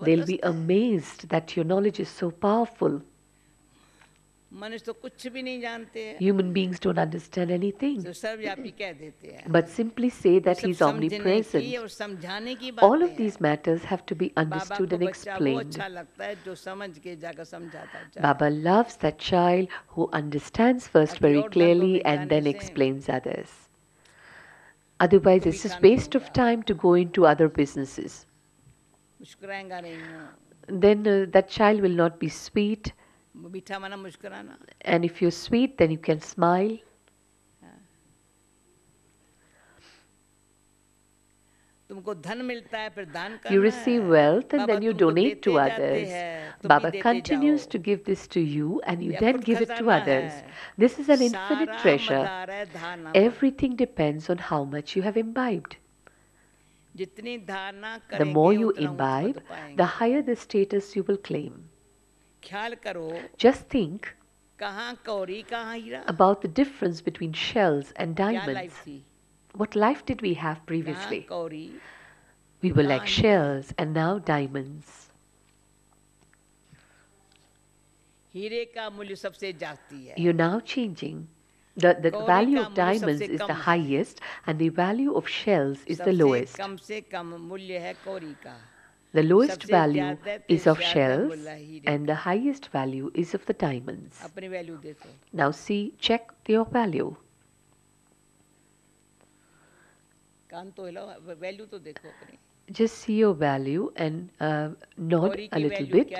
B: they'll be amazed that your knowledge is so powerful. Human beings don't understand anything, but simply say that
A: He is
B: omnipresent. All of these matters have to be understood and explained. Baba loves that child who understands first very clearly and then explains others. Otherwise, it's just waste of time to go into other businesses. Then uh, that child will not be sweet
A: मीठा मना मुस्कुराना
B: and if you're sweet, then you can smile.
A: तुमको धन मिलता है फिर दान करना
B: You receive
A: है।
B: wealth and
A: Baba
B: then you
A: तुमको
B: donate to
A: देते जाते
B: others.
A: हैं, तुम भी
B: Baba
A: देते
B: continues
A: जाओ।
B: to give this to you and you
A: ये
B: then
A: अखुट
B: give it to
A: खजाना
B: others.
A: है।
B: This is an infinite
A: सारा
B: treasure.
A: मदार है धारणा पर।
B: Everything depends on how much you have imbibed.
A: जितनी धारणा
B: The
A: करेंगे
B: more you
A: उतना ऊंचा
B: imbibe,
A: पद पाएंगे।
B: the higher the status you will claim. Just think about the difference between shells and diamonds. What life did we have previously? We were like shells and now diamonds. You're now changing. The, the value of diamonds is the highest and the value of shells is the lowest. The lowest value is of shells and the highest value is of the diamonds. Now see, check your value. Just see your value and uh, nod a little bit.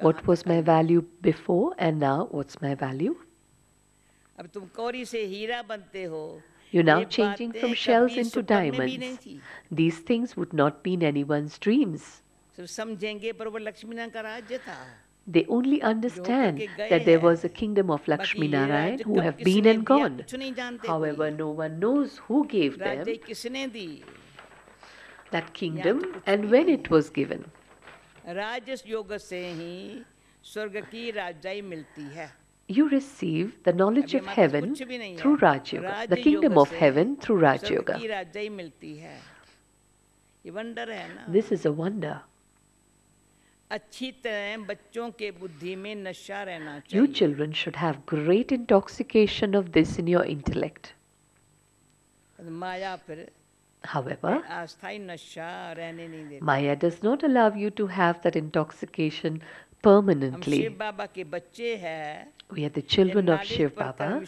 B: What was my value before and now what's my value?
A: अब तुम कौड़ी से हीरा बनते हो
B: You're now
A: ये
B: changing
A: बातें
B: from shells
A: कभी
B: into
A: स्वप्न में भी नहीं
B: diamonds.
A: थी।
B: These things would not be in anyone's dreams.
A: सिर्फ समझेंगे पर वो लक्ष्मी नारायण का राज्य था
B: They only understand
A: के गए
B: that there
A: हैं।
B: was a kingdom of Lakshmi
A: बाकी ये
B: Narayan
A: राज्य
B: who
A: कब
B: have
A: किसने
B: been and
A: दिया,
B: gone.
A: कुछ नहीं जानते
B: However,
A: कोई।
B: no one knows who gave them
A: राज्य किसने दी
B: that kingdom
A: कुछ
B: and
A: भी
B: when
A: नहीं
B: it was given.
A: राजस योग से ही स्वर्ग की राजाई मिलती है
B: you receive the knowledge of heaven through Raj Yoga, the kingdom of heaven through Raj Yoga. This is a wonder. You children should have great intoxication of this in your intellect. However, Maya does not allow you to have that intoxication permanently. We are the children of Shiv Baba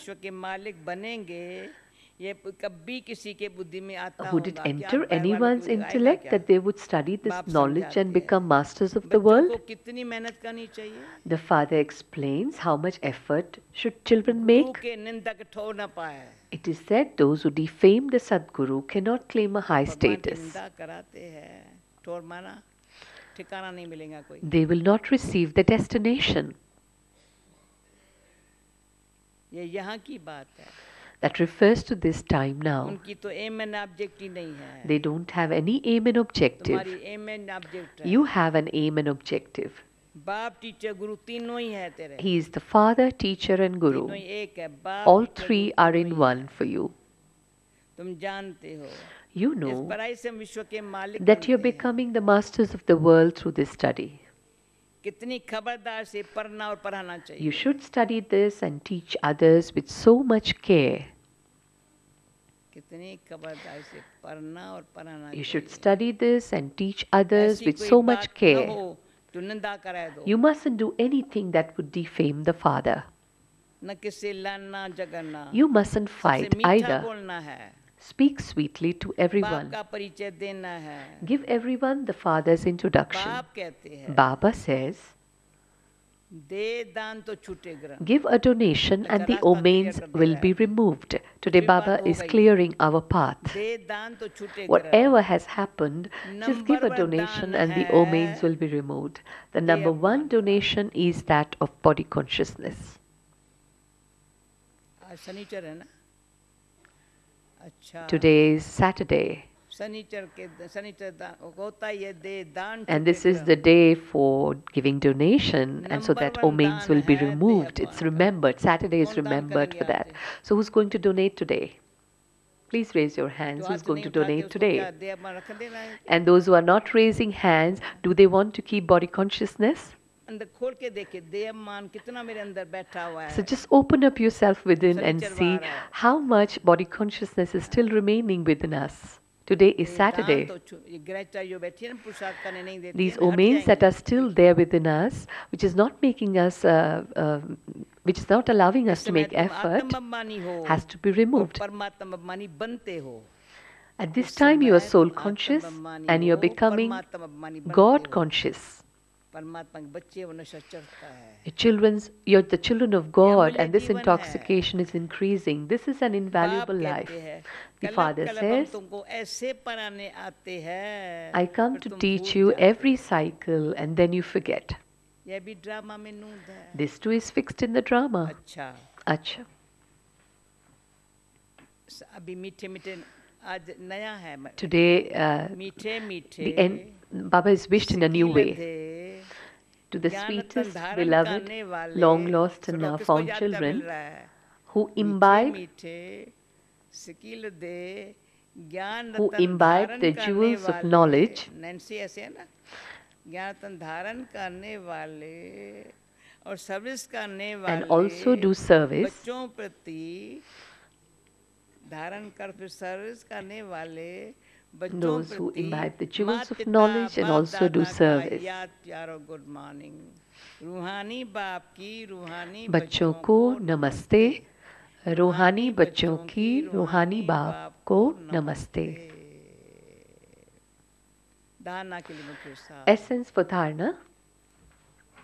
B: who did enter anyone's intellect that they would study this knowledge and become masters of the world? The father explains how much effort should children make. It is said those who defame the Sadguru cannot claim a high status. They will not receive the destination. That refers to this time now. They don't have any aim and objective. You have an aim and objective. He is the father, teacher, and guru. All three are in one for you you know that you're becoming the masters of the world through this study. You should study this and teach others with so much care. You should study this and teach others with so much care. You mustn't do anything that would defame the Father. You mustn't fight either. Speak sweetly to everyone. Give everyone the Father's introduction. Baba says, Give a donation and the omens will be removed. Today, Baba is clearing our path. Whatever has happened, just give a donation and the omens will be removed. The number one donation is that of body consciousness. Today is Saturday. And this is the day for giving donation, and so that omens will be removed. It's remembered. Saturday is remembered for that. So, who's going to donate today? Please raise your hands. Who's going to donate today? And those who are not raising hands, do they want to keep body consciousness? So just open up yourself within and see how much body consciousness is still remaining within us. Today is Saturday. These omens that are still there within us, which is not making us, uh, uh, which is not allowing us to make effort, has to be removed. At this time, you are soul conscious and you are becoming God conscious. Your children's, you're the children of God, and this intoxication is increasing. This is an invaluable life. The father says, I come to teach you every cycle, and then you forget. This too is fixed in the drama. Today, uh, the end. Baba is wished in a new way. To the sweetest, beloved, long lost, and now found children who imbibe who imbibe the jewels of knowledge. And also do service
A: बच्चों प्रति धारण कर फिर service करने वाले बच्चों
B: Those who
A: प्रति
B: imbibe the jewels
A: माँ
B: of
A: पिता,
B: knowledge and
A: बाप
B: also do
A: दादा का
B: service.
A: याद प्यारो गुड मॉर्निंग रूहानी बाप की रूहानी
B: बच्चों को नमस्ते रूहानी बच्चों की रूहानी बाप को नमस्ते
A: दाना के लिए मुख्य साथ
B: essence for dharana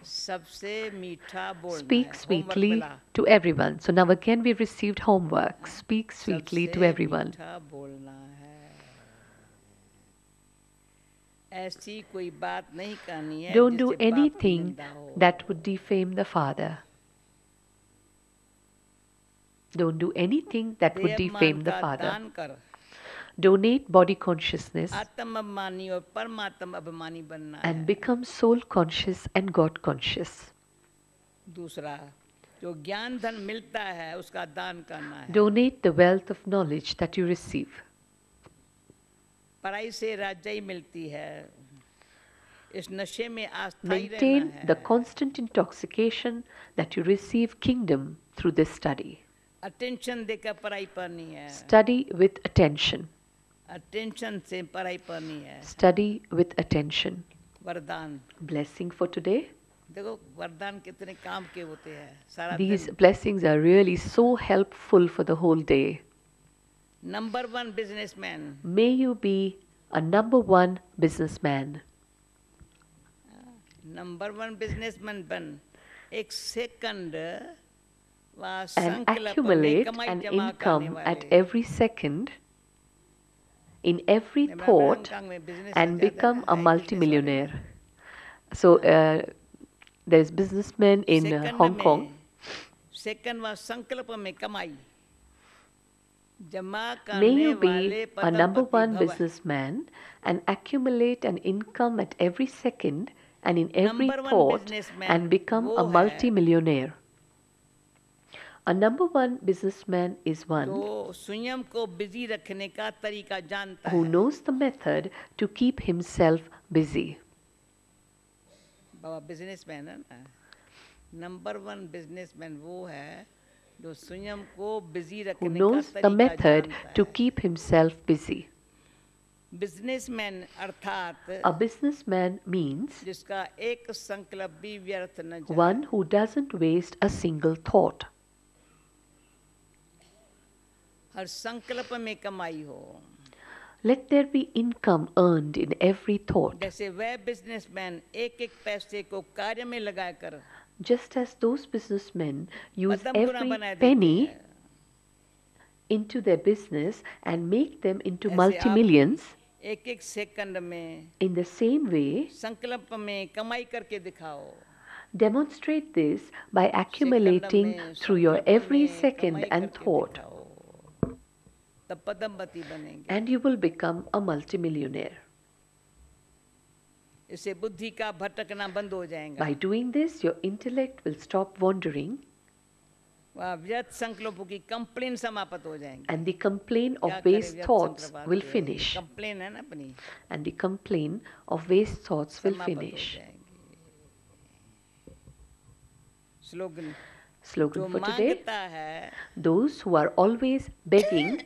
A: सबसे मीठा बोलना
B: speak
A: है, homework
B: sweetly
A: मिला।
B: to everyone so now again we received homework speak sweetly to
A: सबसे
B: everyone Don't do anything that would defame the Father. Don't do anything that would defame the Father. Donate body consciousness and become soul conscious and God conscious. Donate the wealth of knowledge that you receive.
A: पढ़ाई से रजाई मिलती है। इस नशे में आस्थाई
B: the constant intoxication that you receive kingdom through this study
A: attention देकर पढ़ाई पढ़नी है।
B: स्टडी विथ अटेंशन
A: अटेंशन से पढ़ाई पढ़नी है।
B: स्टडी विथ अटेंशन
A: वरदान।
B: ब्लेसिंग फॉर टुडे
A: देखो वरदान कितने काम के होते हैं। सारा
B: these blessings are really so helpful for the whole day
A: number one businessman.
B: May you be a number one businessman.
A: Uh, number one businessman ban. Second uh,
B: and accumulate an income at every second in every thought and become a multimillionaire. So uh, there's businessmen in uh, Hong Kong.
A: Second was sankalpa.
B: May you be a number one businessman and accumulate an income at every second and in every thought and become a multimillionaire. A number one businessman is one who knows the method to keep himself busy.
A: Businessman number one businessman वो है
B: Who
A: रखने
B: knows
A: का
B: the
A: तरीका
B: method
A: जानता
B: to
A: है
B: keep himself busy.
A: Businessman अर्थात
B: A businessman means
A: जिसका एक संकल्प भी व्यर्थ न जाए
B: one who doesn't waste a single thought.
A: हर संकल्प में कमाई हो
B: Let there be income earned in every thought,
A: जैसे वह बिजनेसमैन एक एक पैसे को कार्य में लगाकर
B: just as those businessmen use
A: Padma Guna
B: every
A: बना देते
B: penny
A: हैं
B: into their business and make them into
A: ऐसे आप-
B: multi-millions.
A: एक एक सेकंड में
B: In the same way,
A: संकल्प में कमाई करके दिखाओ
B: demonstrate this by accumulating
A: second में,
B: through your
A: संकल्प
B: every
A: में
B: second
A: कमाई
B: and
A: करके
B: thought,
A: दिखाओ। तब पदमपति बनेंगे
B: and you will become a multimillionaire.
A: इससे बुद्धि का भटकना बंद हो जाएगा।
B: By doing this your intellect will stop wandering
A: व्यर्थ संकल्पों की कंप्लेन समाप्त हो जाएँगे।
B: And the complain of waste thoughts will finish
A: complain है ना अपनी?
B: And the complain of waste thoughts will finish
A: slogan.
B: Slogan for today those who are always begging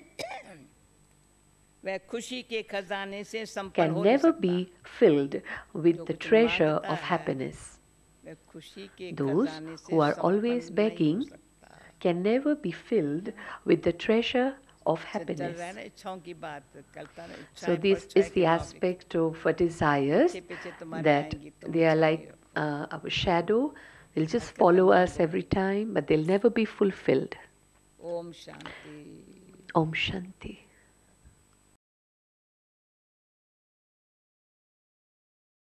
B: can never be filled with the treasure of happiness. Those who are always begging can never be filled with the treasure of happiness. So, this is the aspect of desires that they are like uh, our shadow, they'll just follow us every time, but they'll never be fulfilled.
A: Om Shanti.
B: Om Shanti.